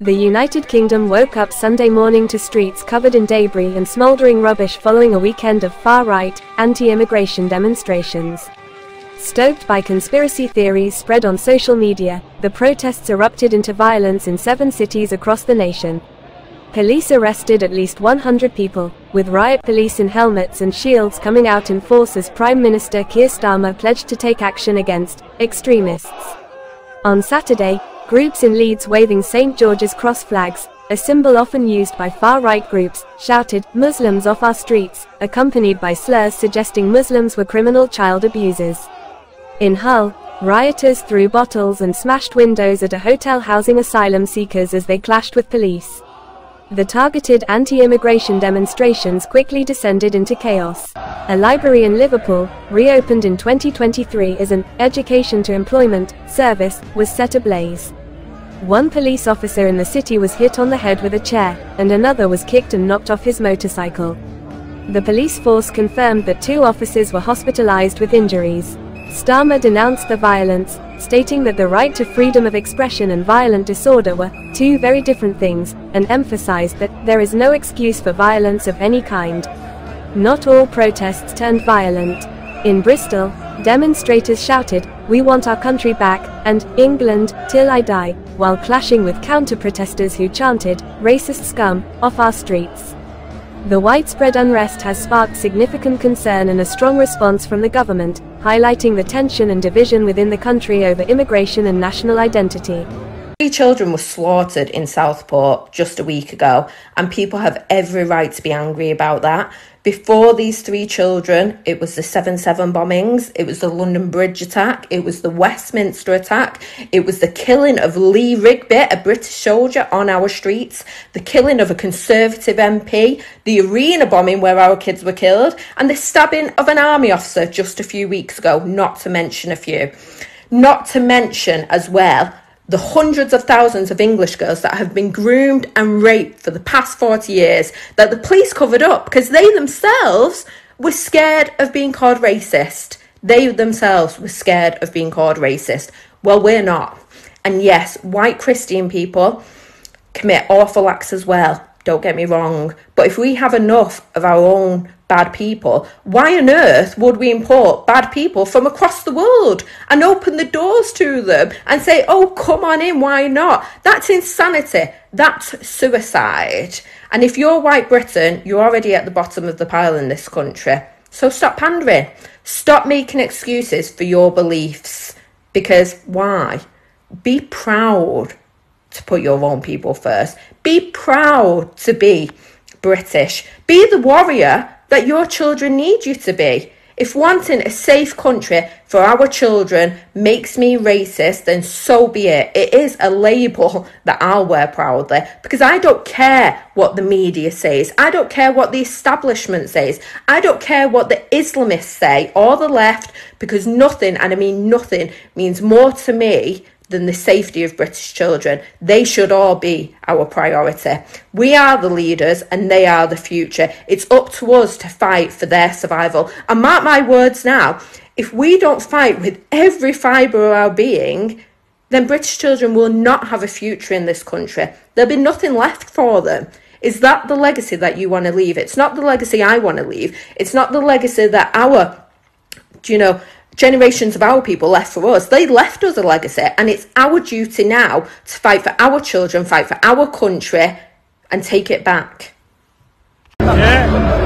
The United Kingdom woke up Sunday morning to streets covered in debris and smouldering rubbish following a weekend of far-right, anti-immigration demonstrations. Stoked by conspiracy theories spread on social media, the protests erupted into violence in seven cities across the nation. Police arrested at least 100 people, with riot police in helmets and shields coming out in force as Prime Minister Keir Starmer pledged to take action against extremists. On Saturday, Groups in Leeds waving St. George's Cross flags, a symbol often used by far-right groups, shouted, Muslims off our streets, accompanied by slurs suggesting Muslims were criminal child abusers. In Hull, rioters threw bottles and smashed windows at a hotel housing asylum seekers as they clashed with police. The targeted anti-immigration demonstrations quickly descended into chaos. A library in Liverpool, reopened in 2023 as an education to employment service, was set ablaze. One police officer in the city was hit on the head with a chair, and another was kicked and knocked off his motorcycle. The police force confirmed that two officers were hospitalized with injuries. Starmer denounced the violence, stating that the right to freedom of expression and violent disorder were two very different things, and emphasized that there is no excuse for violence of any kind. Not all protests turned violent. In Bristol, demonstrators shouted, We want our country back, and England, till I die, while clashing with counter-protesters who chanted, Racist scum, off our streets. The widespread unrest has sparked significant concern and a strong response from the government, highlighting the tension and division within the country over immigration and national identity. Three children were slaughtered in Southport just a week ago, and people have every right to be angry about that. Before these three children, it was the 7 7 bombings, it was the London Bridge attack, it was the Westminster attack, it was the killing of Lee Rigby, a British soldier, on our streets, the killing of a Conservative MP, the arena bombing where our kids were killed, and the stabbing of an army officer just a few weeks ago, not to mention a few. Not to mention as well the hundreds of thousands of English girls that have been groomed and raped for the past 40 years that the police covered up because they themselves were scared of being called racist. They themselves were scared of being called racist. Well, we're not. And yes, white Christian people commit awful acts as well. Don't get me wrong. But if we have enough of our own bad people, why on earth would we import bad people from across the world and open the doors to them and say, oh, come on in, why not? That's insanity. That's suicide. And if you're white Britain, you're already at the bottom of the pile in this country. So stop pandering. Stop making excuses for your beliefs. Because why? Be proud to put your own people first. Be proud to be British. Be the warrior that your children need you to be. If wanting a safe country for our children makes me racist, then so be it. It is a label that I'll wear proudly because I don't care what the media says. I don't care what the establishment says. I don't care what the Islamists say or the left because nothing, and I mean nothing, means more to me than the safety of British children. They should all be our priority. We are the leaders and they are the future. It's up to us to fight for their survival. And mark my words now, if we don't fight with every fibre of our being, then British children will not have a future in this country. There'll be nothing left for them. Is that the legacy that you want to leave? It's not the legacy I want to leave. It's not the legacy that our, you know, generations of our people left for us. They left us a legacy, and it's our duty now to fight for our children, fight for our country, and take it back. Yeah.